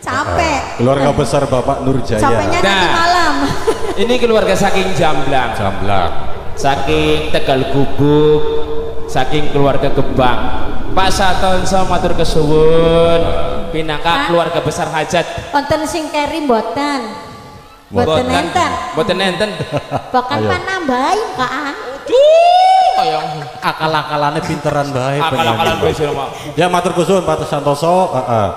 Capek. Keluarga besar Bapak Nurjaya. Capeknya nanti Nah. malam. Ini keluarga saking Jamblang, Jamblang. saking Tegal Gubuk, saking keluarga Gebang. Pak Satonso matur kesuwun, pinangka Hah? keluarga besar hajat. Wonten sing keri mboten. Mboten enten. Mboten enten. Bahkan panambahin Kak. Duh, kaya Akal-akalannya pinteran baik. akal-akalan penyanyi. wis mau. Ya matur kusun Pak Santoso. heeh.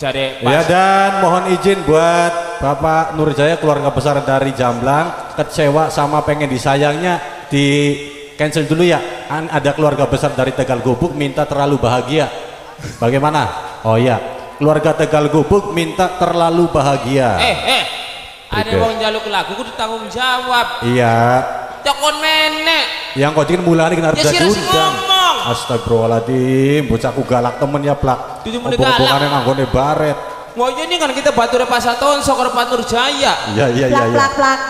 Jare Ya dan mohon izin buat Bapak Nurjaya keluarga besar dari Jamblang kecewa sama pengen disayangnya di cancel dulu ya. An ada keluarga besar dari Tegal Gubuk minta terlalu bahagia. Bagaimana? Oh iya, keluarga Tegal Gubuk minta terlalu bahagia. Eh, eh. Ada wong njaluk lagu kudu tanggung jawab. Iya, Cokon menek. yang kau mulai kena Ya, sih, rasi ngomong. Astagfirullahaladzim, bocahku galak temen ya plak. Tujuh menit galak. nganggone baret. Mau ini kan kita bature Pak Satonso karo Pak Nurjaya. Iya iya iya. Plak iya. plak plak.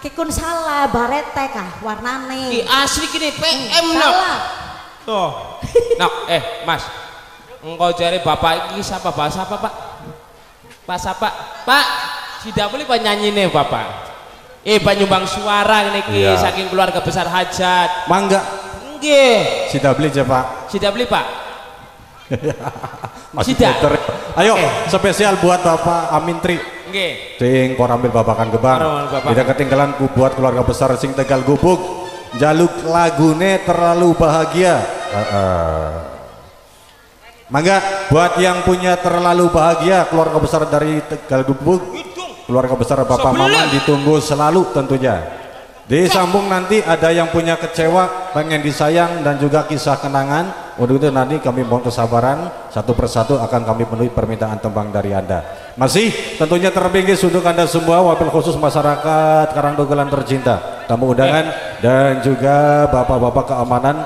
Kikun salah barete kah Ki warnane. asli kini PM no. Salah. Tuh. Nah, eh Mas. Engkau cari bapak ini siapa bahasa apa Pak? Pak siapa? Pak, tidak boleh Pak nyanyi nih Bapak. Eh, Pak nyumbang suara niki Iya. saking keluarga besar hajat. Mangga, Nggih. sudah beli aja Pak. Tidak boleh Pak. Masih muter. Ayo, Oke. spesial buat Bapak Amin Tri. Nggih. Sing korambil babakan gebang. Tidak ketinggalan ku buat keluarga besar sing Tegal Gubuk. Jaluk lagune terlalu bahagia. Heeh. Mangga buat yang punya terlalu bahagia keluarga besar dari Tegal Gubuk. Keluarga besar Bapak. Maman ditunggu selalu tentunya. Disambung nanti ada yang punya kecewa, pengen disayang dan juga kisah kenangan. Untuk itu nanti kami mohon kesabaran satu persatu akan kami penuhi permintaan tembang dari Anda. Masih tentunya terpinggir untuk Anda semua wabil khusus masyarakat Karangdogelan tercinta, tamu undangan dan juga bapak-bapak keamanan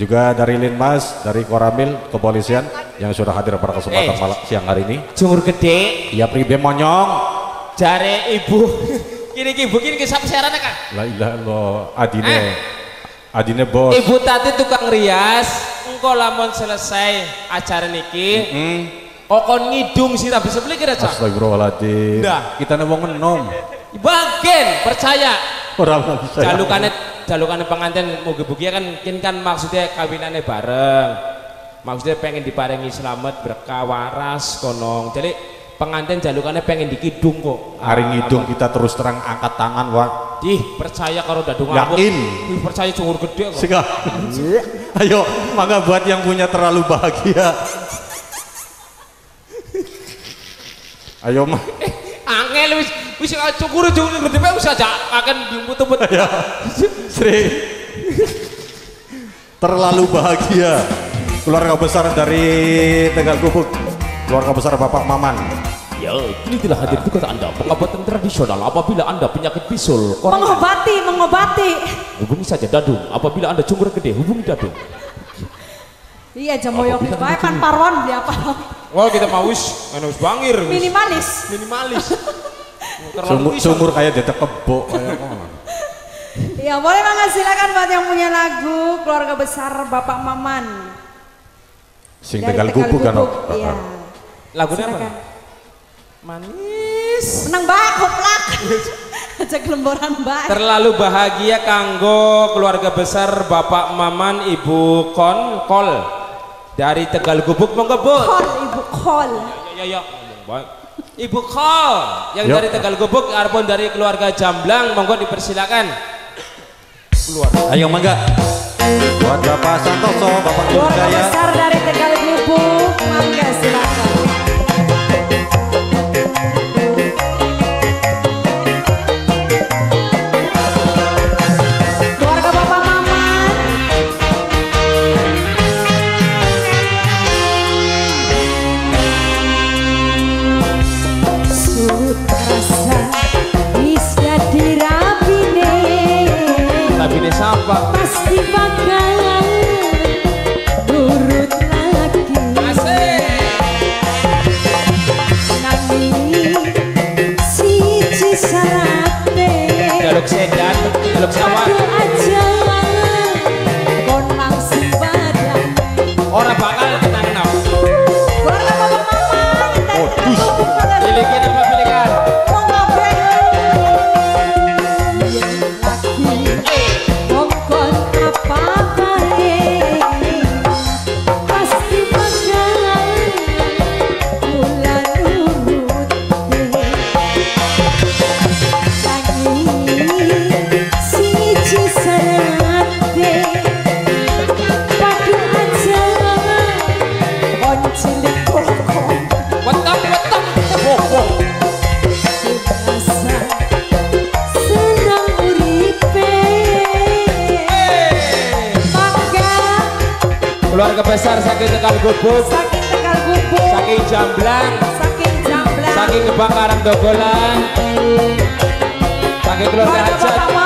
juga dari Linmas, dari Koramil, kepolisian yang sudah hadir pada kesempatan Eh. malam siang hari ini. Jumur gede, Ya pribe monyong. jare ibu. Kini ibu kini kisah peserane kan? La ilaha illallah. Adine. Eh. Adine bos. Ibu tadi tukang rias, engkau lamun selesai acara niki, Hmm. okon ngidung sih tapi sebeli kira cak. Astagfirullahaladzim. Dah. Kita nih wong enom. Bagian percaya. Orang bisa. Jalukane jalukane pengantin mugi-mugi kan kin kan maksudnya kawinannya bareng. Maksudnya pengen diparingi selamat berkah waras konong. Jadi pengantin jalukannya pengen dikidung kok. Hari ngidung kita terus terang angkat tangan, Wak. Ih, percaya karo dadung Yakin? Ih, percaya cungur gede kok. Sika. Ayo, mangga buat yang punya terlalu bahagia. Ayo mah. Angel wis wis cungur cungur gede wis aja akan diumpet-umpet. Ya. Sri. terlalu bahagia. Keluarga besar dari Tegal Gubuk. Keluarga besar Bapak Maman. Ya, ini telah hadir tugas Anda pengobatan tradisional apabila Anda penyakit bisul, koronel. Mengobati, mengobati. Hubungi saja Dadung. Apabila Anda cungur gede, hubungi Dadung. Iya jamoyok bae kan paron beli apa? Wah, kita mau wis, anu wis bangir. wis. Minimalis. minimalis. Terlalu Sumur, kayak detek kebo kayak ngono. Ya boleh banget silakan buat yang punya lagu keluarga besar Bapak Maman. Sing Tegal Gubuk kan. Oh. Iya. Lagunya apa? Manis. Menang baik koplak. Aja lemboran baik. Terlalu bahagia kanggo keluarga besar Bapak Maman Ibu Kon Kol dari Tegal Gubuk monggo Bu. Kol ibu kol. Ya ya ya baik. Ibu Kol yang Yuk. dari Tegal Gubuk ataupun dari keluarga Jamblang monggo dipersilakan. Keluar. Ayo mangga. Buat Bapak Santoso, Bapak Keluarga besar dari Tegal Gubuk. Mangga silakan. saking Tegal Gubuk, saking Tegal Gubuk, saking Jamblang, saking Jamblang, saking Kebakaran Dogolan, saking Kelurahan Jati.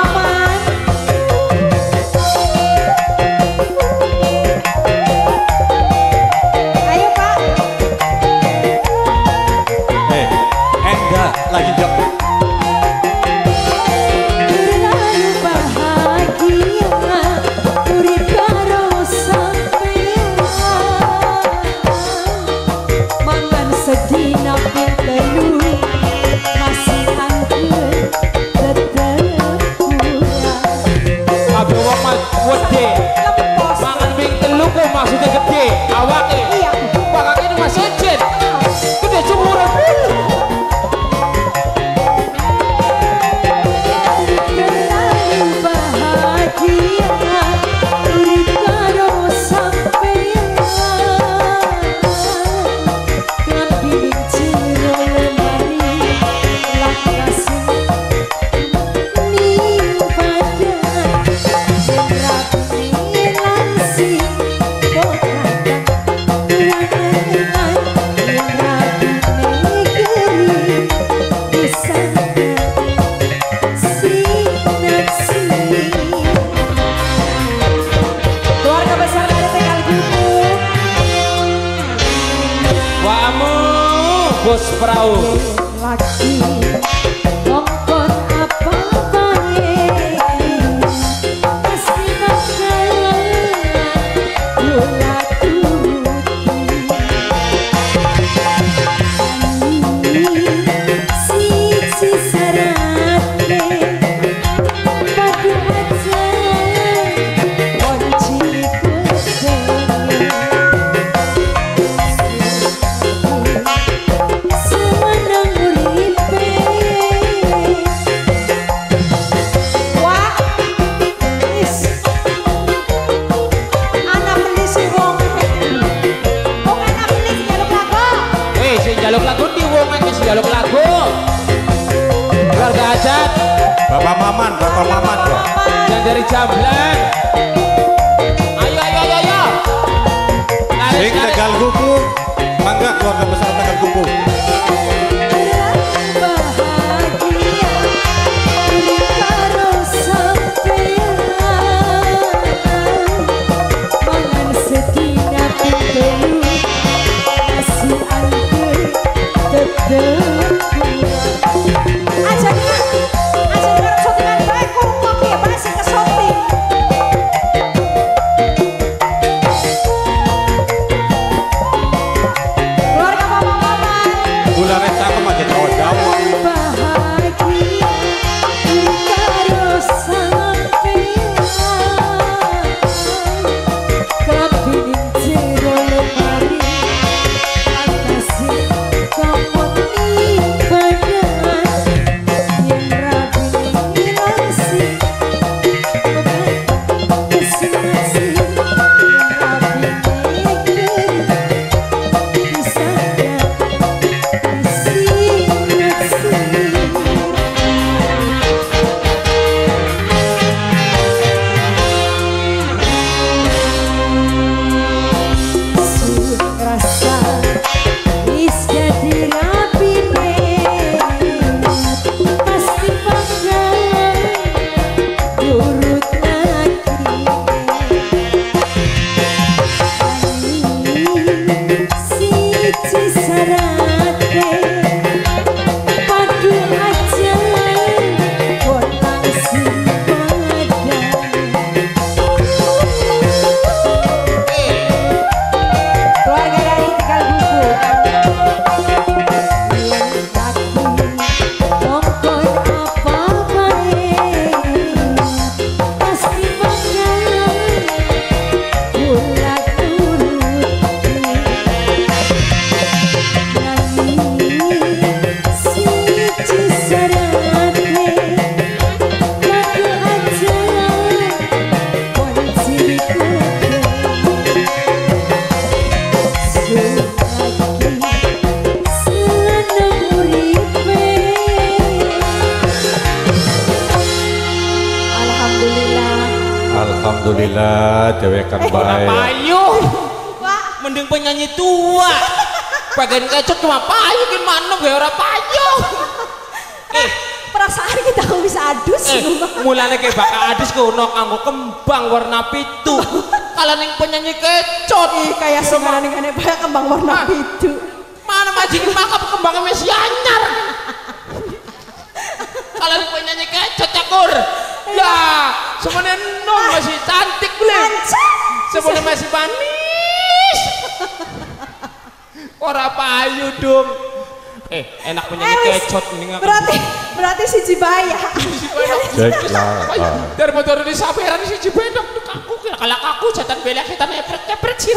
fosse pra o. Aqui. Sablan. kasih syarat Alhamdulillah cewek kang baik. Eh, payu. Mending penyanyi tua. Bagian kecut cuma payu gimana? Gue ora payu. Kan eh, perasaan kita kok bisa adus eh, mulane kayak bakal adus kuno anggo kembang warna pitu. Kalau neng penyanyi kecut. Ih kayak sekarang neng kene banyak kembang warna pitu. Mana majin makap kembangnya masih anyar? Kalau penyanyi kecut cakur lah semuanya nom masih cantik boleh Ancam. semuanya masih manis. Ora payu dong eh enak penyanyi Eh, kecot ini nggak Berarti berarti si Jibaya. Cek lah. dari motor di saperan si cibedok tuh kaku kalau kaku setan belak setan epret epret sih